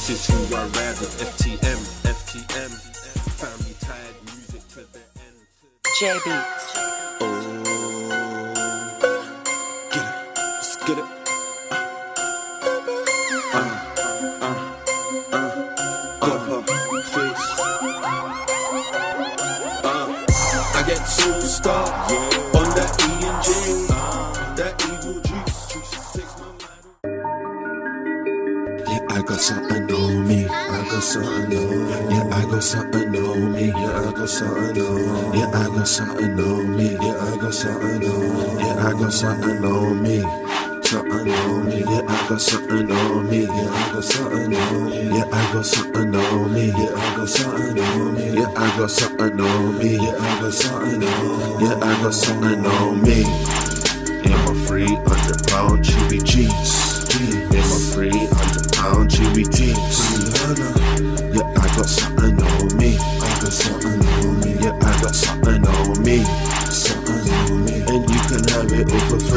This is who I ride with. FTM, FTM. Family tied music to the end. J Beats. Oh, get it, let's get it. Uh, uh, uh, got face. Uh, I get superstar on that E and J, that evil juice I got something on me. I got something on. Yeah, I got something on me. Yeah, I got something on. Yeah, I got something on me. Yeah, I got something on. Yeah, I got something on me. Something on me. Yeah, I got something on me. Yeah, I got something on me. Yeah, I got something on me. Yeah, I got something on me. Yeah, I got something on me. Yeah, I got something on. Yeah, I got something on me. In my free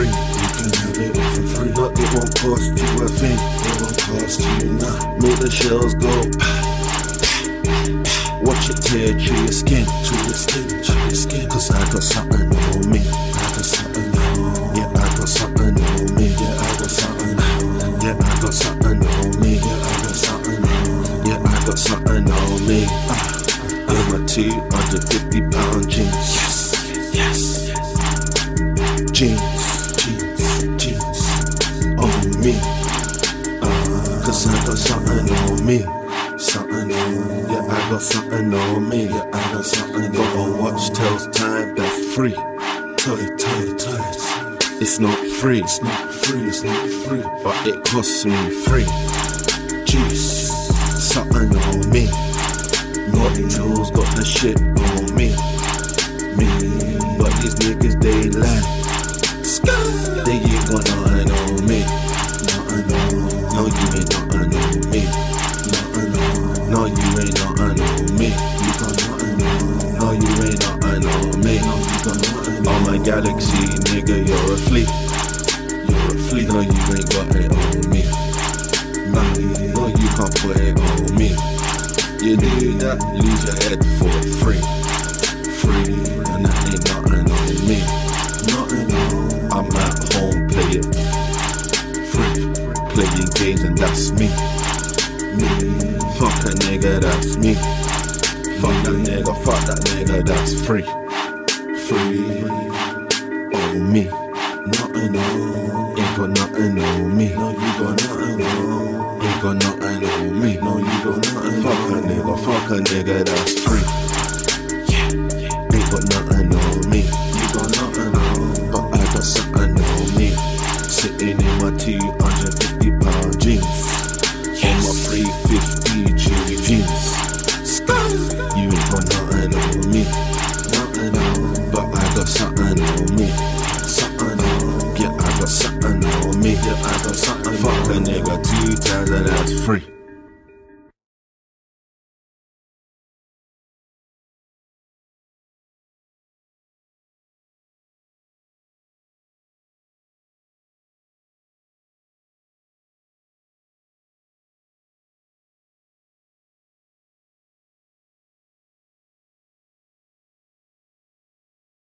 free. You can have it for free. But it won't cost you a thing. It won't cost you nothing. Make the shells go. Watch it tear through your skin, through your skin, through your skin. Cause I got something on me. I got something on Yeah, I got something on me. Yeah, I got something on Yeah, I got something on me. Yeah, I got something on Yeah, I got something on me. Me. Cause I got something on me. Something on Yeah, I got something on me. Yeah, I got something on Got a watch tells time that's free. Tell it, tell it, tell it. It's not free, it's not free, it's not free. But it costs me free. Jeez, something on me. Naughty Jules got the shit on me. Me, but these niggas they lie. Galaxy, nigga. You're a fleet. You're a fleet. No, you ain't got it on me. Nah, no, you can't put it on me. You do that, lose your head for free. Free, and that ain't nothing on me. Nothing on. I'm at home playing free, playing games, and that's me. Me, fuck a nigga, that's me. Fuck that nigga, fuck that nigga, that's free. Free, on me. Nothing on. Ain't got nothing on me. No, you got nothing on. Ain't got nothing on me. No, you got nothing. Fuck a nigga, fuck a nigga, that's free. Ain't got nothing on me. You got nothing on. But I got something on me. Sitting in my 250 pound jeans. On my 350 Chewy jeans. You ain't got nothing on me. Nothing on. But I got something on me. Two times and that's free.